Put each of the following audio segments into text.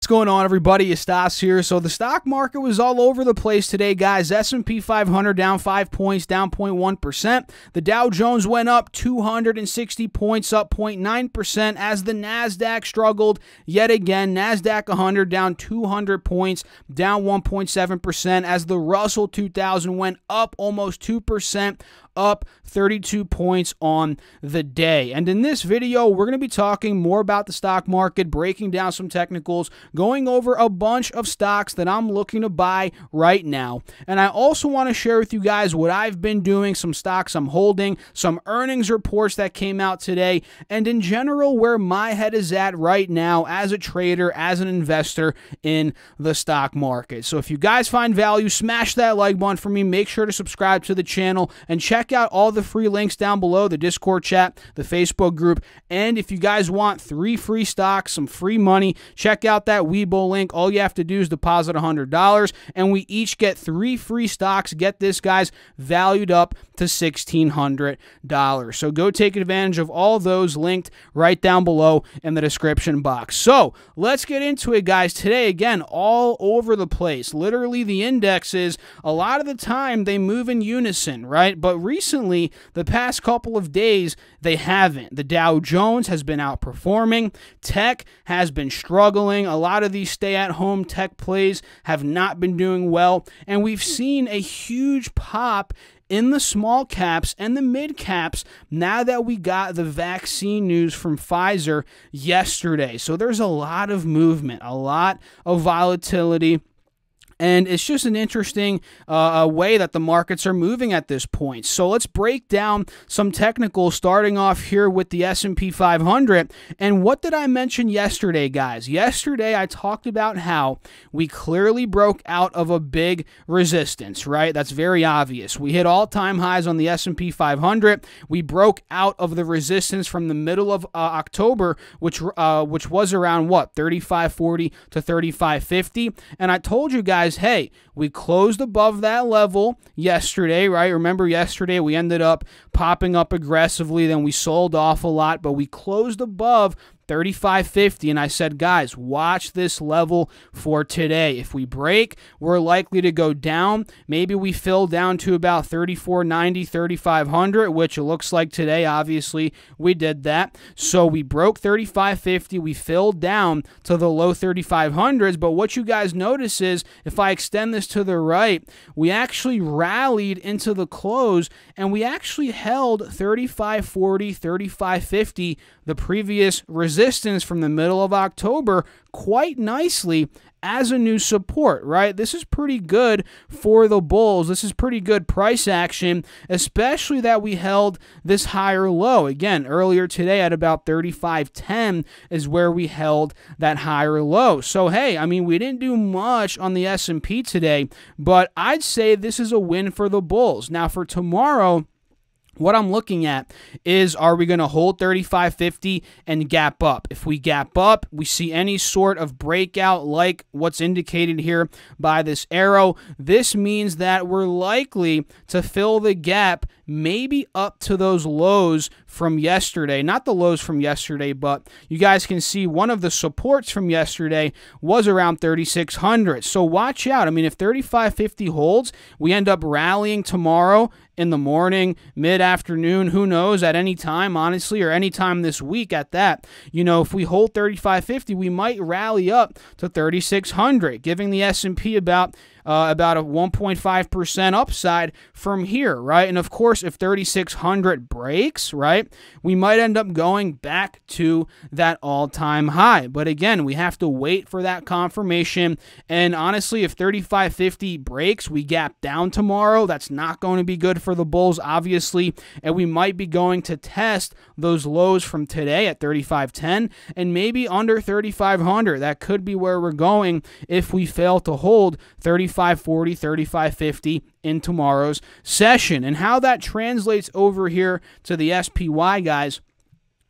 What's going on, everybody? Stas here. So the stock market was all over the place today, guys. S&P 500 down five points, down 0.1 percent. The Dow Jones went up 260 points, up 0.9 percent, as the Nasdaq struggled yet again. Nasdaq 100 down 200 points, down 1.7 percent, as the Russell 2000 went up almost two percent up 32 points on the day. And in this video, we're going to be talking more about the stock market, breaking down some technicals, going over a bunch of stocks that I'm looking to buy right now. And I also want to share with you guys what I've been doing, some stocks I'm holding, some earnings reports that came out today, and in general, where my head is at right now as a trader, as an investor in the stock market. So if you guys find value, smash that like button for me. Make sure to subscribe to the channel and check check out all the free links down below the Discord chat, the Facebook group. And if you guys want three free stocks, some free money, check out that Webull link. All you have to do is deposit $100, and we each get three free stocks. Get this, guys, valued up to $1,600. So go take advantage of all those linked right down below in the description box. So let's get into it, guys. Today, again, all over the place. Literally, the indexes, a lot of the time, they move in unison, right? But recently, the past couple of days, they haven't. The Dow Jones has been outperforming. Tech has been struggling. A lot of these stay at home tech plays have not been doing well. And we've seen a huge pop in the small caps and the mid caps now that we got the vaccine news from Pfizer yesterday. So there's a lot of movement, a lot of volatility and it's just an interesting uh, way that the markets are moving at this point. So let's break down some technicals, starting off here with the S&P 500. And what did I mention yesterday, guys? Yesterday I talked about how we clearly broke out of a big resistance. Right, that's very obvious. We hit all-time highs on the S&P 500. We broke out of the resistance from the middle of uh, October, which uh, which was around what 35.40 to 35.50. And I told you guys hey, we closed above that level yesterday, right? Remember, yesterday we ended up popping up aggressively, then we sold off a lot, but we closed above 35.50 and I said, guys, watch this level for today. If we break, we're likely to go down. Maybe we fill down to about 34.90, 3500, which it looks like today obviously we did that. So we broke 35.50, we filled down to the low 3500s, but what you guys notice is if I extend this to the right, we actually rallied into the close and we actually held 35.40, 35.50 the previous resistance from the middle of October quite nicely as a new support, right? This is pretty good for the bulls. This is pretty good price action, especially that we held this higher low. Again, earlier today at about 35.10 is where we held that higher low. So, hey, I mean, we didn't do much on the S&P today, but I'd say this is a win for the bulls. Now, for tomorrow, what I'm looking at is are we going to hold 35.50 and gap up? If we gap up, we see any sort of breakout like what's indicated here by this arrow, this means that we're likely to fill the gap maybe up to those lows from yesterday. Not the lows from yesterday, but you guys can see one of the supports from yesterday was around 3600. So watch out. I mean, if 3550 holds, we end up rallying tomorrow in the morning, mid afternoon, who knows, at any time, honestly, or any time this week at that. You know, if we hold 3550, we might rally up to 3600, giving the S&P about uh, about a 1.5% upside from here, right? And of course, if 3600 breaks, right, we might end up going back to that all time high. But again, we have to wait for that confirmation. And honestly, if 3550 breaks, we gap down tomorrow. That's not going to be good for the Bulls, obviously. And we might be going to test those lows from today at 3510 and maybe under 3500. That could be where we're going if we fail to hold 35. 3540, 3550 in tomorrow's session. And how that translates over here to the SPY guys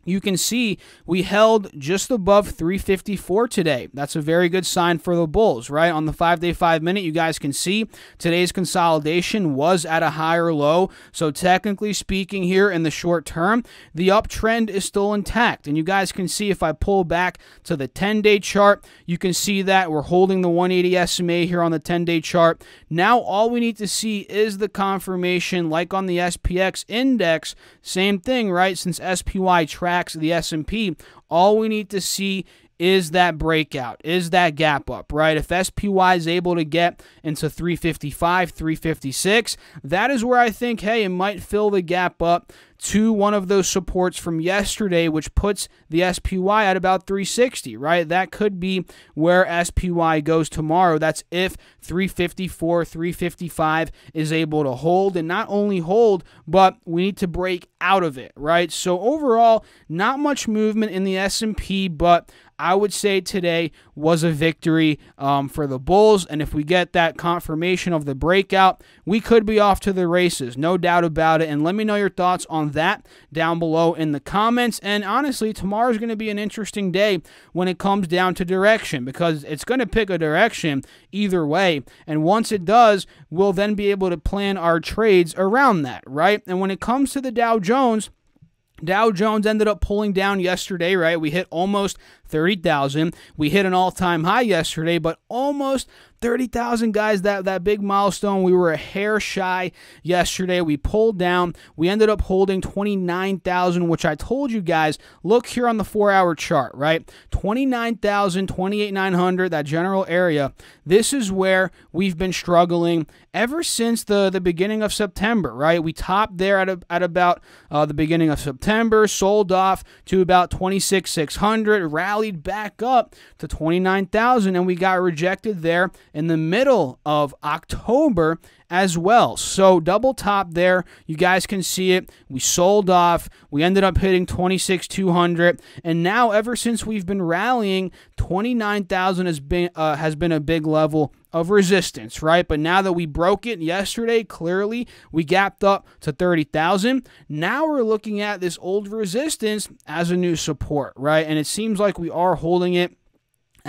you can see we held just above 354 today. That's a very good sign for the Bulls, right? On the five day, five minute, you guys can see today's consolidation was at a higher low. So, technically speaking, here in the short term, the uptrend is still intact. And you guys can see if I pull back to the 10 day chart, you can see that we're holding the 180 SMA here on the 10 day chart. Now, all we need to see is the confirmation, like on the SPX index, same thing, right? Since SPY tracks tracks the S&P, all we need to see is that breakout, is that gap up, right? If SPY is able to get into 355, 356, that is where I think, hey, it might fill the gap up to one of those supports from yesterday, which puts the SPY at about 360, right? That could be where SPY goes tomorrow. That's if 354, 355 is able to hold and not only hold, but we need to break out of it, right? So overall, not much movement in the S&P, but I would say today was a victory um, for the Bulls. And if we get that confirmation of the breakout, we could be off to the races, no doubt about it. And let me know your thoughts on that down below in the comments. And honestly, tomorrow is going to be an interesting day when it comes down to direction because it's going to pick a direction either way. And once it does, we'll then be able to plan our trades around that, right? And when it comes to the Dow Jones, Dow Jones ended up pulling down yesterday, right? We hit almost 30,000. We hit an all-time high yesterday, but almost 30,000 guys that that big milestone. We were a hair shy yesterday. We pulled down. We ended up holding 29,000, which I told you guys, look here on the 4-hour chart, right? 29,000, 28,900, that general area. This is where we've been struggling ever since the the beginning of September, right? We topped there at a, at about uh, the beginning of September, sold off to about 26,600, rallied rallied back up to 29,000 and we got rejected there in the middle of October as well. So double top there. You guys can see it. We sold off. We ended up hitting 26,200 and now ever since we've been rallying 29,000 has been uh, has been a big level of resistance, right? But now that we broke it yesterday, clearly we gapped up to 30,000. Now we're looking at this old resistance as a new support, right? And it seems like we are holding it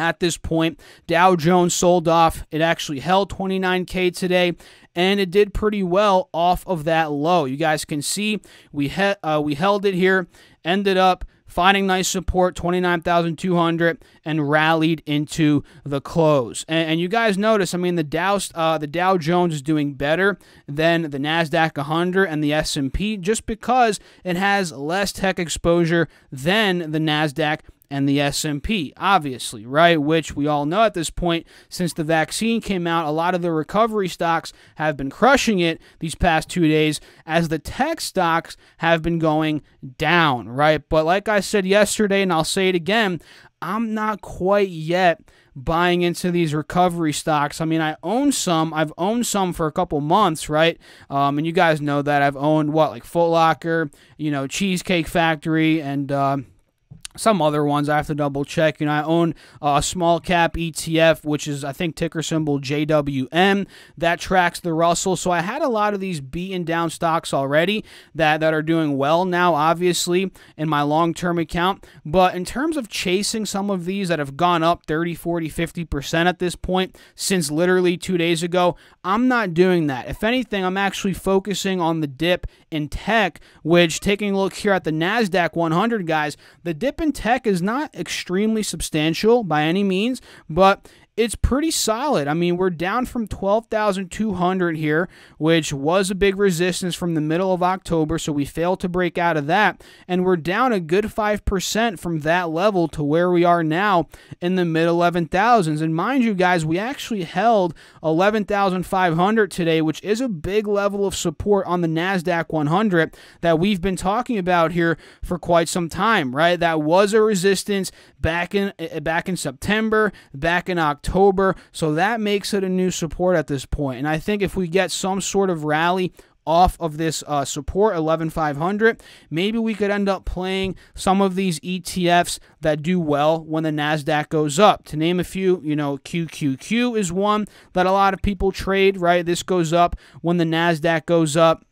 at this point. Dow Jones sold off. It actually held 29K today, and it did pretty well off of that low. You guys can see we, he- uh, we held it here, ended up finding nice support 29,200 and rallied into the close. And, and, you guys notice, I mean, the Dow uh, the Dow Jones is doing better than the Nasdaq 100 and the S&P just because it has less tech exposure than the Nasdaq and the S&P, obviously, right? Which we all know at this point, since the vaccine came out, a lot of the recovery stocks have been crushing it these past two days, as the tech stocks have been going down, right? But like I said yesterday, and I'll say it again, I'm not quite yet buying into these recovery stocks. I mean, I own some. I've owned some for a couple months, right? Um, and you guys know that I've owned what, like Foot Locker, you know, Cheesecake Factory, and uh, some other ones I have to double check. You know, I own a small cap ETF, which is I think ticker symbol IWM that tracks the Russell. So I had a lot of these beaten down stocks already that that are doing well now, obviously in my long term account. But in terms of chasing some of these that have gone up 30, 40, 50 percent at this point since literally two days ago, I'm not doing that. If anything, I'm actually focusing on the dip in tech, which taking a look here at the Nasdaq 100 guys, the dip in tech is not extremely substantial by any means, but it's pretty solid. I mean, we're down from 12,200 here, which was a big resistance from the middle of October, so we failed to break out of that. And we're down a good 5% from that level to where we are now in the mid 11,000s. And mind you, guys, we actually held 11,500 today, which is a big level of support on the NASDAQ 100 that we've been talking about here for quite some time, right? That was a resistance back in, eh, back in September, back in October. October. So that makes it a new support at this point. And I think if we get some sort of rally off of this uh, support 11500 maybe we could end up playing some of these etfs that do well when the nasdaq goes up to name a few you know qqq is one that a lot of people trade right this goes up when the nasdaq goes up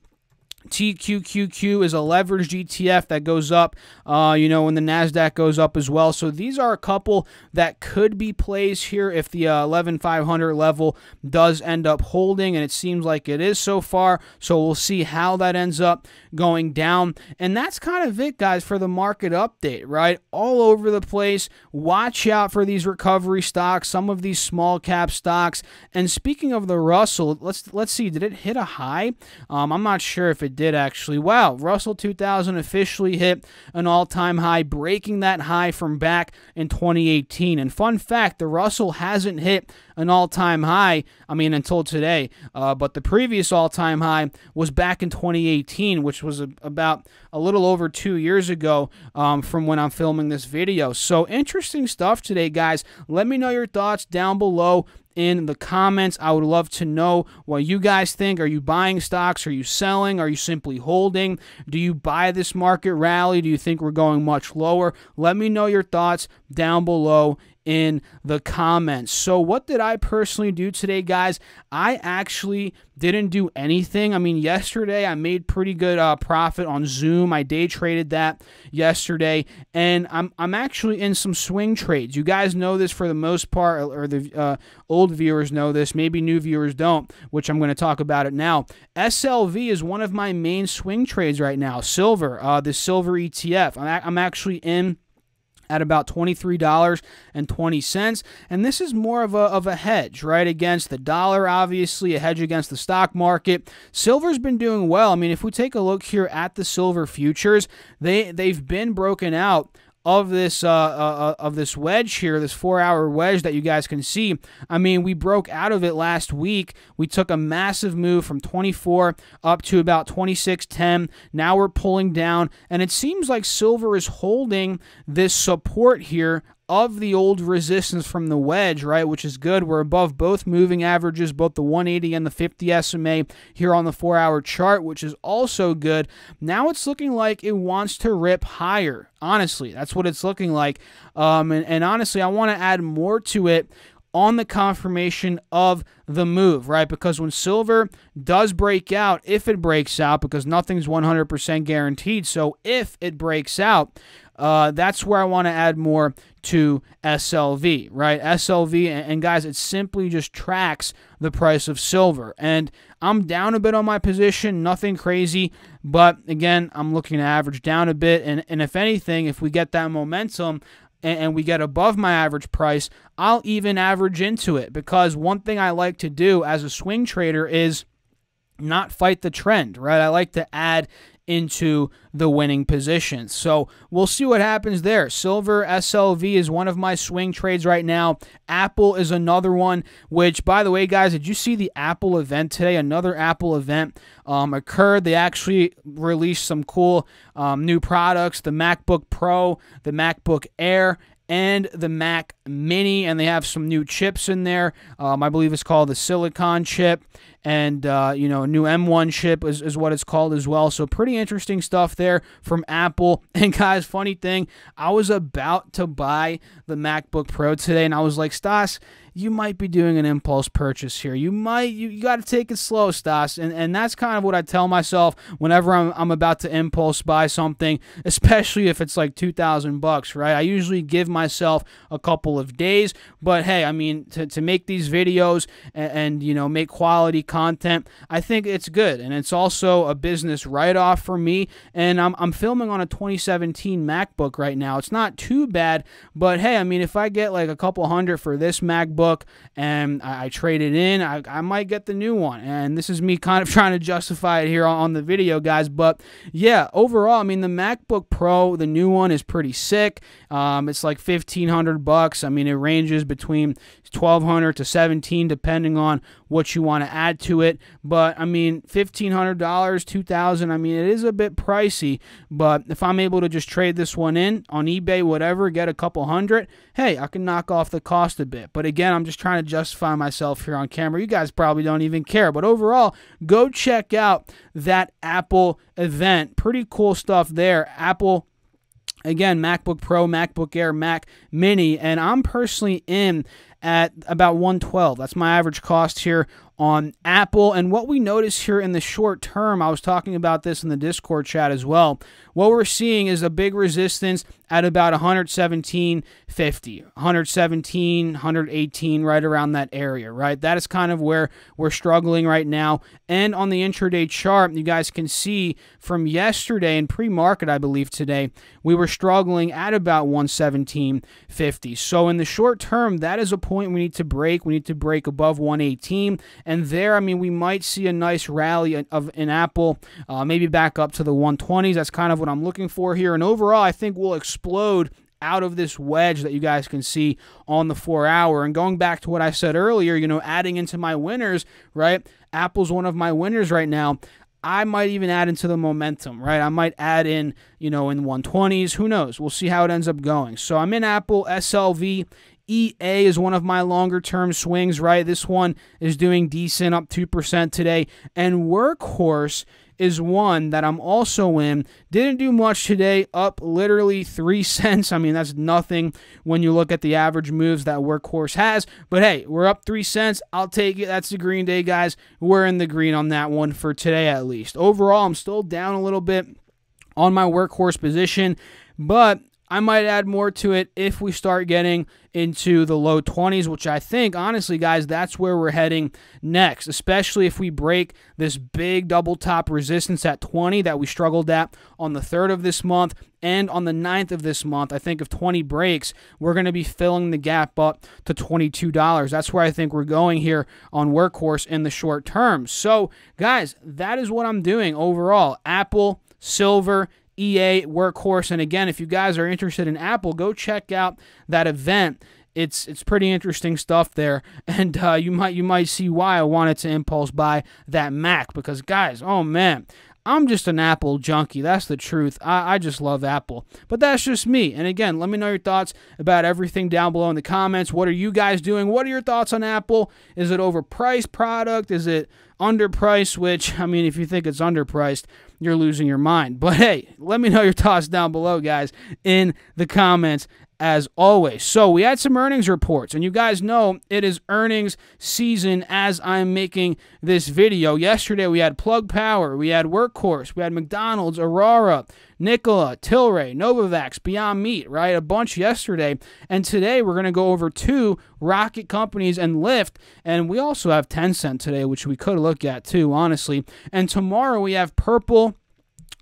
TQQQ is a leveraged ETF that goes up, uh, you know, when the NASDAQ goes up as well. So these are a couple that could be plays here if the uh, 11,500 level does end up holding, and it seems like it is so far. So we'll see how that ends up going down. And that's kind of it, guys, for the market update, right? All over the place. Watch out for these recovery stocks, some of these small cap stocks. And speaking of the Russell, let's let's see, did it hit a high? Um, I'm not sure if it did actually. Wow, Russell 2000 officially hit an all time high, breaking that high from back in 2018. And fun fact the Russell hasn't hit an all time high, I mean, until today, uh, but the previous all time high was back in 2018, which was a, about a little over two years ago um, from when I'm filming this video. So, interesting stuff today, guys. Let me know your thoughts down below in the comments. I would love to know what you guys think. Are you buying stocks? Are you selling? Are you simply holding? Do you buy this market rally? Do you think we're going much lower? Let me know your thoughts down below in the comments. So, what did I personally do today, guys? I actually didn't do anything. I mean, yesterday I made pretty good uh, profit on Zoom. I day traded that yesterday, and I'm I'm actually in some swing trades. You guys know this for the most part, or the uh, old viewers know this. Maybe new viewers don't, which I'm going to talk about it now. SLV is one of my main swing trades right now. Silver, uh, the silver ETF. I'm, I'm actually in at about $23.20. And this is more of a, of a hedge, right, against the dollar, obviously, a hedge against the stock market. Silver's been doing well. I mean, if we take a look here at the silver futures, they, they've been broken out of this uh, uh, uh, of this wedge here, this four-hour wedge that you guys can see. I mean, we broke out of it last week. We took a massive move from 24 up to about 26.10. Now we're pulling down, and it seems like silver is holding this support here of the old resistance from the wedge, right, which is good. We're above both moving averages, both the 180 and the 50 SMA here on the four hour chart, which is also good. Now it's looking like it wants to rip higher. Honestly, that's what it's looking like. Um, and, and honestly, I want to add more to it on the confirmation of the move, right? Because when silver does break out, if it breaks out, because nothing's 100% guaranteed, so if it breaks out, uh, that's where I want to add more to SLV, right? SLV, and guys, it simply just tracks the price of silver. And I'm down a bit on my position, nothing crazy, but again, I'm looking to average down a bit. And, and if anything, if we get that momentum, and, we get above my average price, I'll even average into it because one thing I like to do as a swing trader is not fight the trend, right? I like to add into the winning positions. So we'll see what happens there. Silver SLV is one of my swing trades right now. Apple is another one, which, by the way, guys, did you see the Apple event today? Another Apple event um, occurred. They actually released some cool um, new products the MacBook Pro, the MacBook Air, and the Mac Mini, and they have some new chips in there. Um, I believe it's called the Silicon chip, and uh, you know, a new M1 chip is, is what it's called as well. So pretty interesting stuff there from Apple. And guys, funny thing, I was about to buy the MacBook Pro today, and I was like, Stas, you might be doing an impulse purchase here. You might, you, you got to take it slow, Stas. And, and that's kind of what I tell myself whenever I'm, I'm about to impulse buy something, especially if it's like 2000 bucks, right? I usually give myself a couple of days, but hey, I mean, to, to make these videos and, and, you know, make quality content, I think it's good. And it's also a business write off for me. And I'm, I'm filming on a 2017 MacBook right now. It's not too bad, but hey, I mean, if I get like a couple hundred for this MacBook, and I, I traded in. I, I might get the new one. And this is me kind of trying to justify it here on the video, guys. But yeah, overall, I mean, the MacBook Pro, the new one, is pretty sick. Um, it's like 1500 bucks. I mean, it ranges between 1200 to 17 depending on what you want to add to it but i mean $1500 $2,000, i mean it is a bit pricey but if i'm able to just trade this one in on ebay whatever get a couple hundred hey i can knock off the cost a bit but again i'm just trying to justify myself here on camera you guys probably don't even care but overall go check out that apple event pretty cool stuff there apple Again, MacBook Pro, MacBook Air, Mac Mini, and I'm personally in at about 112. That's my average cost here on Apple. And what we notice here in the short term, I was talking about this in the Discord chat as well. What we're seeing is a big resistance at about 117.50, 117, 118, right around that area, right? That is kind of where we're struggling right now. And on the intraday chart, you guys can see from yesterday and pre market, I believe today, we were struggling at about 117.50. So in the short term, that is a point we need to break. We need to break above 118 and there, I mean, we might see a nice rally of an Apple, uh, maybe back up to the 120s. That's kind of what I'm looking for here. And overall, I think we'll explode out of this wedge that you guys can see on the four hour. And going back to what I said earlier, you know, adding into my winners, right? Apple's one of my winners right now. I might even add into the momentum, right? I might add in, you know, in 120s. Who knows? We'll see how it ends up going. So I'm in Apple, SLV, EA is one of my longer term swings, right? This one is doing decent, up 2% today. And Workhorse is one that I'm also in. Didn't do much today, up literally 3 cents. I mean, that's nothing when you look at the average moves that Workhorse has. But hey, we're up 3 cents. I'll take it. That's the green day, guys. We're in the green on that one for today at least. Overall, I'm still down a little bit on my Workhorse position, but I might add more to it if we start getting into the low 20s, which I think, honestly, guys, that's where we're heading next, especially if we break this big double top resistance at 20 that we struggled at on the 3rd of this month and on the 9th of this month. I think if 20 breaks, we're going to be filling the gap up to $22. That's where I think we're going here on Workhorse in the short term. So, guys, that is what I'm doing overall. Apple, silver, EA Workhorse. And again, if you guys are interested in Apple, go check out that event. It's it's pretty interesting stuff there, and uh, you might you might see why I wanted to impulse buy that Mac because guys, oh man, I'm just an Apple junkie. That's the truth. I, I, just love Apple. But that's just me. And again, let me know your thoughts about everything down below in the comments. What are you guys doing? What are your thoughts on Apple? Is it overpriced product? Is it underpriced? Which, I mean, if you think it's underpriced, you're losing your mind. But hey, let me know your thoughts down below, guys, in the comments as always. So we had some earnings reports, and you guys know it is earnings season as I'm making this video. Yesterday we had Plug Power, we had Workhorse, we had McDonald's, Aurora, Nikola, Tilray, Novavax, Beyond Meat, right? A bunch yesterday. And today we're going to go over two rocket companies and Lyft. And we also have Tencent today, which we could look at too, honestly. And tomorrow we have Purple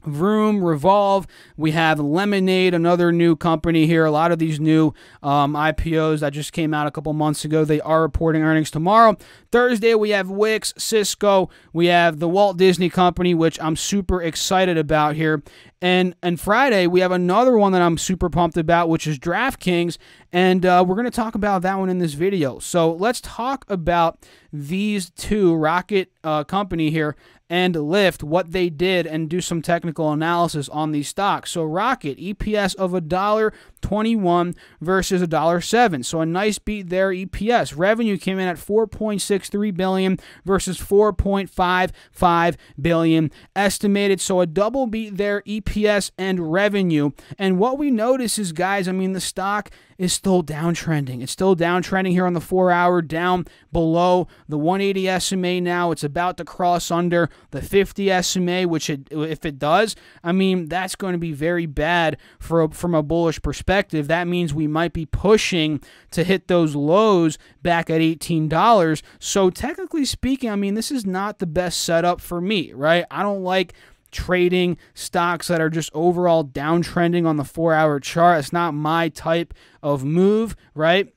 Vroom, Revolve. We have Lemonade, another new company here. A lot of these new um, IPOs that just came out a couple months ago, they are reporting earnings tomorrow. Thursday, we have Wix, Cisco. We have the Walt Disney Company, which I'm super excited about here. And and Friday, we have another one that I'm super pumped about, which is DraftKings. And uh, we're going to talk about that one in this video. So let's talk about these two Rocket uh, Company here and Lyft, what they did, and do some technical analysis on these stocks. So Rocket, EPS of a dollar 21 versus a dollar 7. So a nice beat there EPS. Revenue came in at 4.63 billion versus 4.55 billion estimated. So a double beat there EPS and revenue. And what we notice is guys, I mean the stock is still downtrending. It's still downtrending here on the 4 hour down below the 180 SMA now. It's about to cross under the 50 SMA which it, if it does, I mean that's going to be very bad for from a bullish perspective perspective, that means we might be pushing to hit those lows back at $18. So, technically speaking, I mean, this is not the best setup for me, right? I don't like trading stocks that are just overall downtrending on the four hour chart. It's not my type of move, right?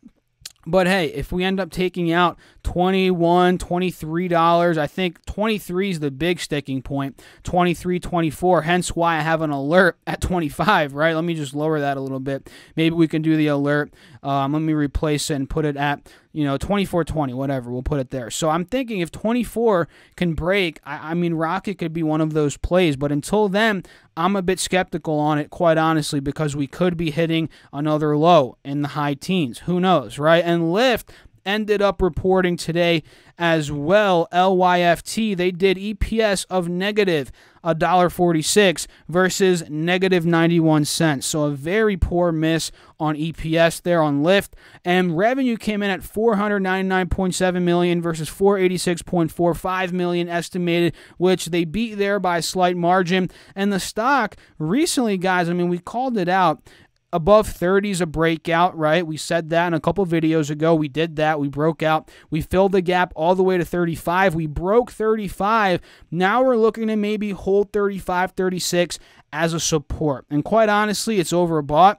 But hey, if we end up taking out 21 $23, I think 23 is the big sticking point. 23 24 hence why I have an alert at 25, right? Let me just lower that a little bit. Maybe we can do the alert. Um, let me replace it and put it at you know, 24 20, whatever, we'll put it there. So I'm thinking if 24 can break, I, I, mean, Rocket could be one of those plays. But until then, I'm a bit skeptical on it, quite honestly, because we could be hitting another low in the high teens. Who knows, right? And Lyft, ended up reporting today as well. LYFT, they did EPS of negative $1.46 versus negative 91 cents. So a very poor miss on EPS there on Lyft. And revenue came in at 499.7 million versus 486.45 million estimated, which they beat there by a slight margin. And the stock recently, guys, I mean, we called it out above 30 is a breakout, right? We said that in a couple videos ago. We did that. We broke out. We filled the gap all the way to 35. We broke 35. Now we're looking to maybe hold 35, 36 as a support. And quite honestly, it's overbought.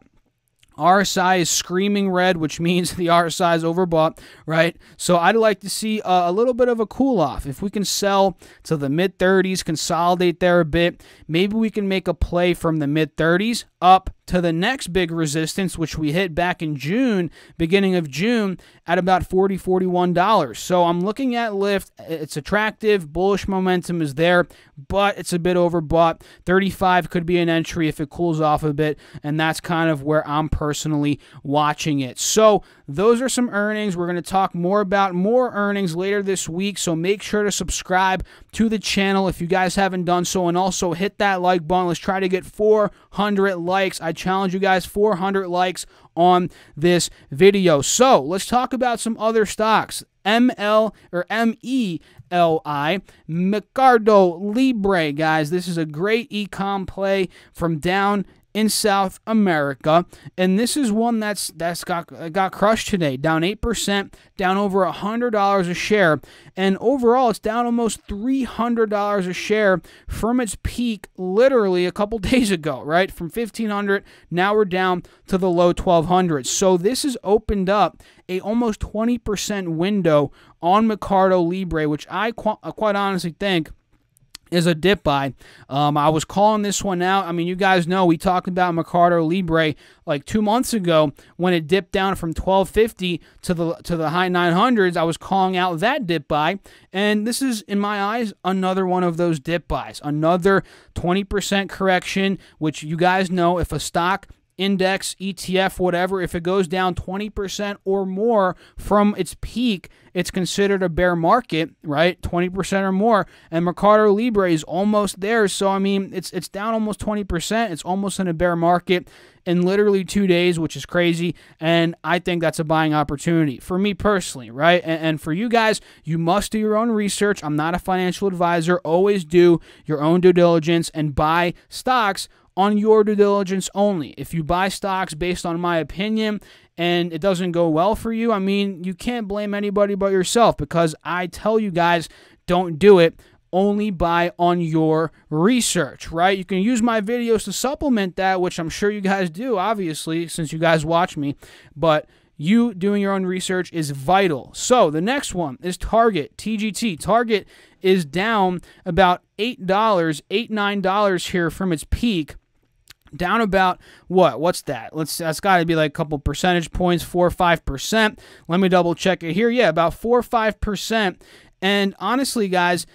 RSI is screaming red, which means the RSI is overbought, right? So I'd like to see a, a little bit of a cool off. If we can sell to the mid 30s, consolidate there a bit, maybe we can make a play from the mid 30s up to the next big resistance, which we hit back in June, beginning of June, at about $40, $41. So I'm looking at Lyft. It's attractive. Bullish momentum is there, but it's a bit overbought. 35 could be an entry if it cools off a bit, and that's kind of where I'm personally watching it. So those are some earnings. We're going to talk more about more earnings later this week, so make sure to subscribe to the channel if you guys haven't done so, and also hit that like button. Let's try to get 400 likes. I challenge you guys 400 likes on this video. So let's talk about some other stocks. ML or MELI, Mercado Libre, guys. This is a great ecom play from down in South America, and this is one that's that's got got crushed today, down eight percent, down over hundred dollars a share, and overall it's down almost three hundred dollars a share from its peak, literally a couple days ago, right? From fifteen hundred, now we're down to the low twelve hundreds. So this has opened up a almost twenty percent window on Mercado Libre, which I qu- quite honestly think is a dip buy. Um, I was calling this one out. I mean, you guys know we talked about Mercado Libre like two months ago when it dipped down from 1250 to the to the high 900s. I was calling out that dip buy, and this is in my eyes another one of those dip buys. Another 20% correction, which you guys know if a stock index, ETF, whatever, if it goes down 20% or more from its peak, it's considered a bear market, right? 20% or more. And Mercado Libre is almost there. So I mean, it's it's down almost 20%. It's almost in a bear market in literally 2 days, which is crazy, and I think that's a buying opportunity for me personally, right? And, and for you guys, you must do your own research. I'm not a financial advisor. Always do your own due diligence and buy stocks on your due diligence only. If you buy stocks based on my opinion and it doesn't go well for you, I mean, you can't blame anybody but yourself because I tell you guys, don't do it. Only buy on your research, right? You can use my videos to supplement that, which I'm sure you guys do, obviously, since you guys watch me. But you doing your own research is vital. So the next one is Target, TGT. Target is down about $8, 8, $9 here from its peak down about what? What's that? Let's that's got to be like a couple percentage points four or five percent. Let me double check it here. Yeah about four or five percent. And honestly guys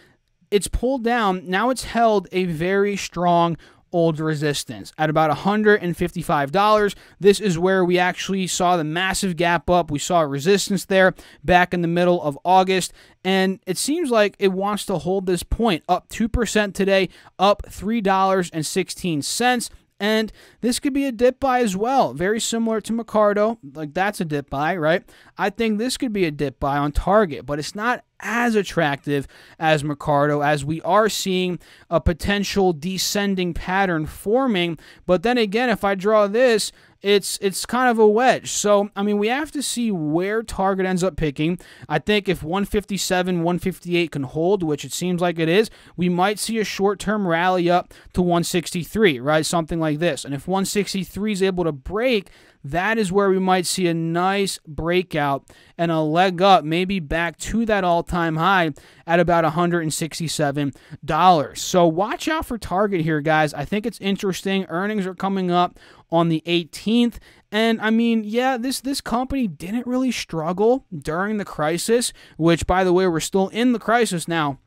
it's pulled down. Now it's held a very strong old resistance at about $155. This is where we actually saw the massive gap up. We saw resistance there back in the middle of August, and it seems like it wants to hold this point up 2% today, up $3.16. And this could be a dip buy as well, very similar to Mercado. Like that's a dip buy, right? I think this could be a dip buy on Target, but it's not as attractive as Mercado as we are seeing a potential descending pattern forming. But then again, if I draw this, it's it's kind of a wedge. So, I mean, we have to see where Target ends up picking. I think if 157, 158 can hold, which it seems like it is, we might see a short-term rally up to 163, right? Something like this. And if 163 is able to break, that is where we might see a nice breakout and a leg up, maybe back to that all time high at about $167. So watch out for Target here, guys. I think it's interesting. Earnings are coming up on the 18th. And I mean, yeah, this this company didn't really struggle during the crisis, which by the way, we're still in the crisis now.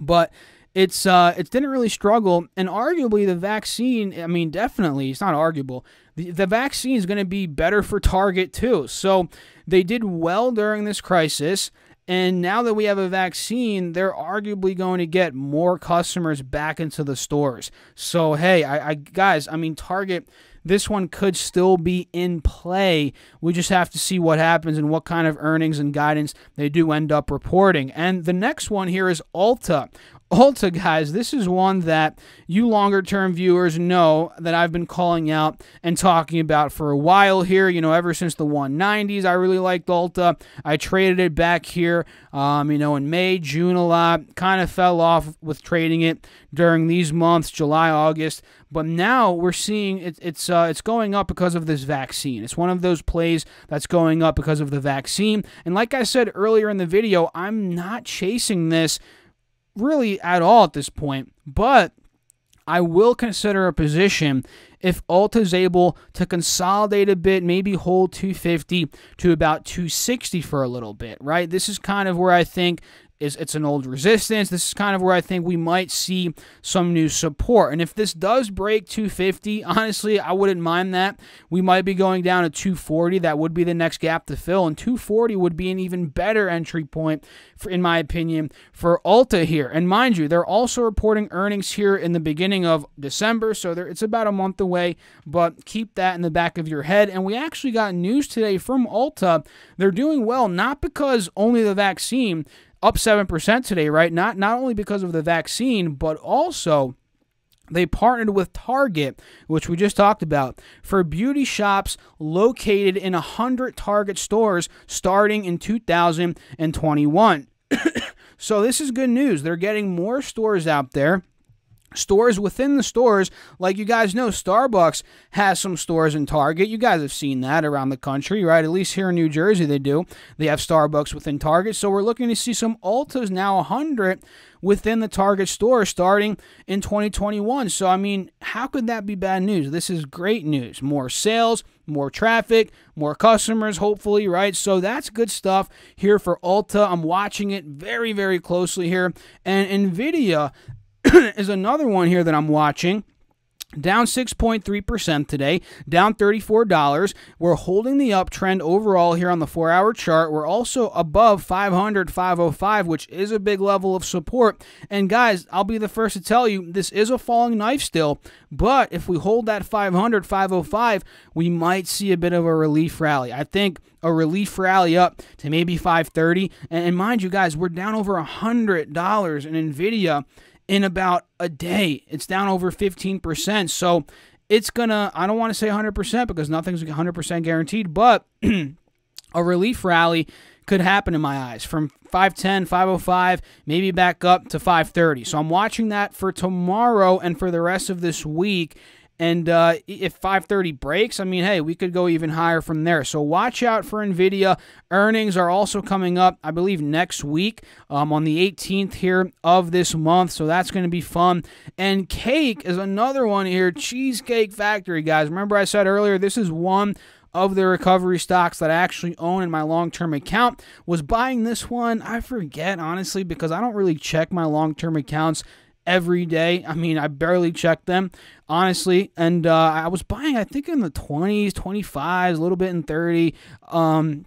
But it's uh it didn't really struggle and arguably the vaccine i mean definitely it's not arguable the, the vaccine is going to be better for Target too. So they did well during this crisis. And now that we have a vaccine, they're arguably going to get more customers back into the stores. So, hey, I, I guys, I mean, Target this one could still be in play. We just have to see what happens and what kind of earnings and guidance they do end up reporting. And the next one here is Ulta. Ulta, guys, this is one that you longer term viewers know that I've been calling out and talking about for a while here. You know, ever since the 190s, I really liked Ulta. I traded it back here, um, you know, in May, June a lot. Kind of fell off with trading it during these months, July, August. But now we're seeing it, it's uh, it's going up because of this vaccine. It's one of those plays that's going up because of the vaccine. And like I said earlier in the video, I'm not chasing this really at all at this point, but I will consider a position if Ulta is able to consolidate a bit, maybe hold 250 to about 260 for a little bit, right? This is kind of where I think is it's an old resistance. This is kind of where I think we might see some new support. And if this does break 250, honestly, I wouldn't mind that. We might be going down to 240. That would be the next gap to fill. And 240 would be an even better entry point, for, in my opinion, for Ulta here. And mind you, they're also reporting earnings here in the beginning of December. So it's about a month away. But keep that in the back of your head. And we actually got news today from Ulta. They're doing well, not because only the vaccine up 7% today, right? Not not only because of the vaccine, but also they partnered with Target, which we just talked about, for beauty shops located in 100 Target stores starting in 2021. so this is good news. They're getting more stores out there stores within the stores like you guys know starbucks has some stores in target. You guys have seen that around the country right? At least here in new jersey they do. They have starbucks within target. So we're looking to see some ultas now 100 within the target store starting in 2021 so i mean how could that be bad news? This is great news. More sales more traffic more customers hopefully right? So that's good stuff here for ulta. I'm watching it very very closely here. And nvidia is another one here that I'm watching. Down 6.3% today, down $34. We're holding the uptrend overall here on the four hour chart. We're also above 500, 505, which is a big level of support. And guys, I'll be the first to tell you this is a falling knife still, but if we hold that 500, 505, we might see a bit of a relief rally. I think a relief rally up to maybe 530. And mind you, guys, we're down over $100 in NVIDIA in about a day. It's down over 15%. So it's going to, I don't want to say 100% because nothing's 100% guaranteed, but a relief rally could happen in my eyes from 510, 505, maybe back up to 530. So I'm watching that for tomorrow and for the rest of this week. And uh, if 530 breaks, I mean, hey, we could go even higher from there. So watch out for NVIDIA. Earnings are also coming up, I believe, next week um, on the 18th here of this month. So that's going to be fun. And cake is another one here. Cheesecake Factory, guys. Remember I said earlier, this is one of the recovery stocks that I actually own in my long-term account was buying this one I forget honestly because I don't really check my long-term accounts every day. I mean, I barely check them, honestly. And uh, I was buying, I think, in the 20s, 25s, a little bit in 30. Um,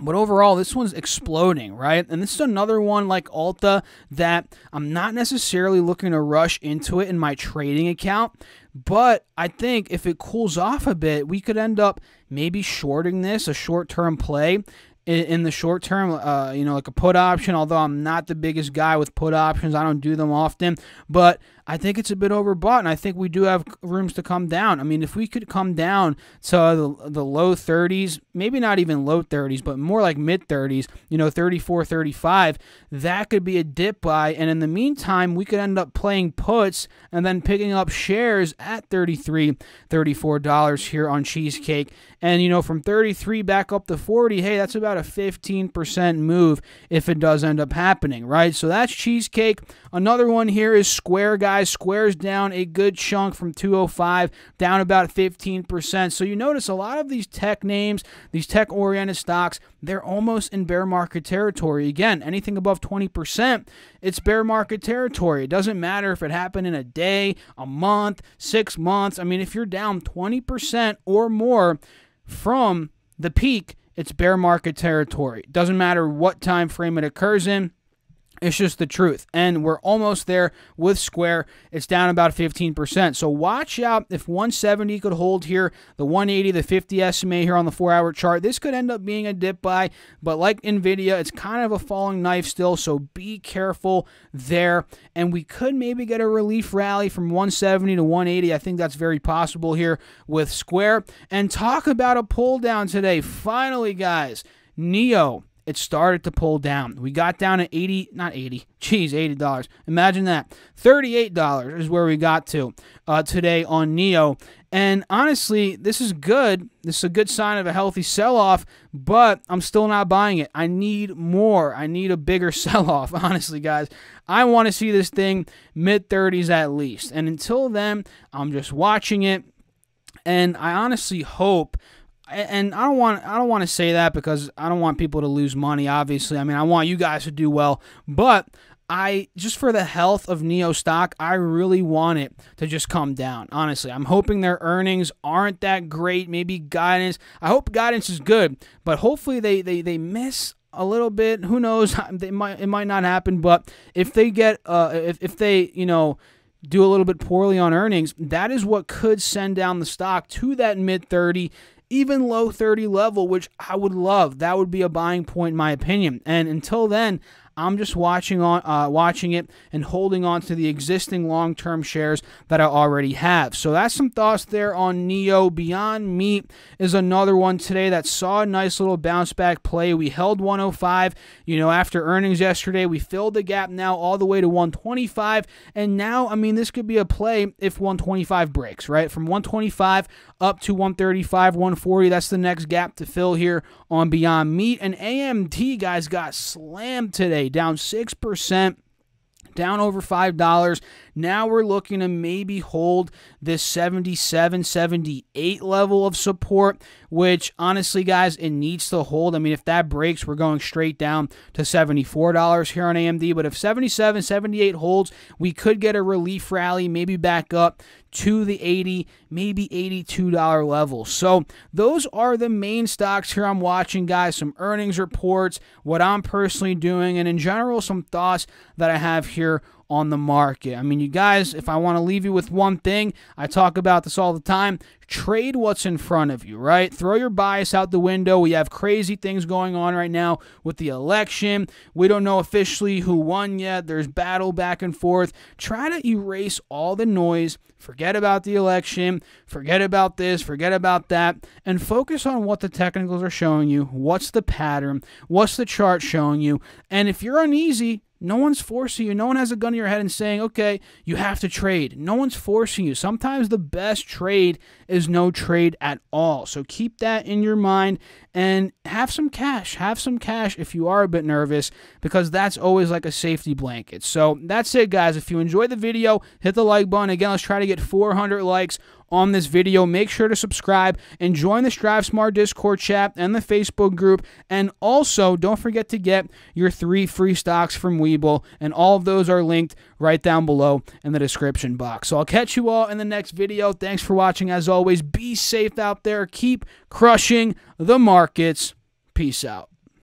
but overall, this one's exploding, right? And this is another one like Ulta that I'm not necessarily looking to rush into it in my trading account. But I think if it cools off a bit, we could end up maybe shorting this, a short term play, in, in the short term, uh, you know, like a put option. Although I'm not the biggest guy with put options, I don't do them often. But I think it's a bit overbought, and I think we do have rooms to come down. I mean, if we could come down to the, the low 30s, maybe not even low 30s, but more like mid 30s, you know, 34, 35, that could be a dip buy. And in the meantime, we could end up playing puts and then picking up shares at 33, 34 dollars here on Cheesecake. And you know, from 33 back up to 40, hey, that's about a 15% move if it does end up happening, right? So that's Cheesecake. Another one here is Square Guys Square's down a good chunk from 205, down about 15%. So you notice a lot of these tech names, these tech oriented stocks, they're almost in bear market territory. Again, anything above 20%, it's bear market territory. It doesn't matter if it happened in a day, a month, six months. I mean, if you're down 20% or more from the peak, it's bear market territory. Doesn't matter what time frame it occurs in. It's just the truth. And we're almost there with Square. It's down about 15%. So watch out if 170 could hold here, the 180, the 50 SMA here on the four hour chart. This could end up being a dip buy, but like NVIDIA, it's kind of a falling knife still. So be careful there. And we could maybe get a relief rally from 170 to 180. I think that's very possible here with Square. And talk about a pull down today. Finally, guys, NIO it started to pull down. We got down to 80, not 80, geez, $80. Imagine that. $38 is where we got to uh, today on NIO. And honestly, this is good. This is a good sign of a healthy sell off, but I'm still not buying it. I need more. I need a bigger sell off, honestly, guys. I want to see this thing mid 30s at least. And until then, I'm just watching it. And I honestly hope and I don't want I don't want to say that because I don't want people to lose money. Obviously, I mean I want you guys to do well, but I just for the health of NIO stock, I really want it to just come down. Honestly, I'm hoping their earnings aren't that great. Maybe guidance. I hope guidance is good, but hopefully they they they miss a little bit. Who knows? They might it might not happen, but if they get uh if if they you know do a little bit poorly on earnings, that is what could send down the stock to that mid 30 even low 30 level, which I would love. That would be a buying point, in my opinion. And until then, I'm just watching on uh, watching it and holding on to the existing long-term shares that I already have. So that's some thoughts there on NIO. Beyond Meat is another one today that saw a nice little bounce back play. We held 105, you know, after earnings yesterday. We filled the gap now all the way to 125, and now I mean this could be a play if 125 breaks, right? From 125 up to 135, 140. That's the next gap to fill here on Beyond Meat. And AMD guys got slammed today down 6%, down over $5. Now we're looking to maybe hold this 77, 78 level of support, which honestly, guys, it needs to hold. I mean, if that breaks, we're going straight down to $74 here on AMD. But if 77, 78 holds, we could get a relief rally, maybe back up to the 80, maybe $82 level. So those are the main stocks here I'm watching, guys. Some earnings reports, what I'm personally doing, and in general, some thoughts that I have here on the market. I mean, you guys, if I want to leave you with one thing, I talk about this all the time. Trade what's in front of you, right? Throw your bias out the window. We have crazy things going on right now with the election. We don't know officially who won yet. There's battle back and forth. Try to erase all the noise. Forget about the election. Forget about this. Forget about that. And focus on what the technicals are showing you. What's the pattern? What's the chart showing you? And if you're uneasy, no one's forcing you. No one has a gun in your head and saying, okay, you have to trade. No one's forcing you. Sometimes the best trade is no trade at all. So keep that in your mind and have some cash. Have some cash if you are a bit nervous because that's always like a safety blanket. So that's it, guys. If you enjoyed the video, hit the like button. Again, let's try to get 400 likes on this video. Make sure to subscribe and join the Strive Smart Discord chat and the Facebook group. And also, don't forget to get your three free stocks from Webull. And all of those are linked right down below in the description box. So I'll catch you all in the next video. Thanks for watching. As always, be safe out there. Keep crushing the markets. Peace out.